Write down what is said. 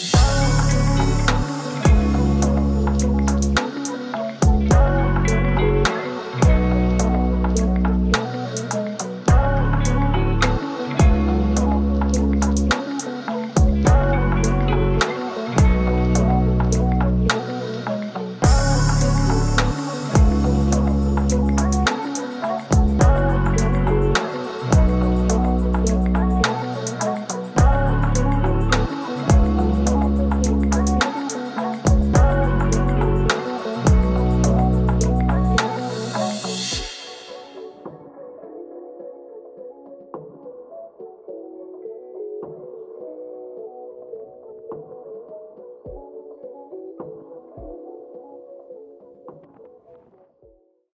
Bye.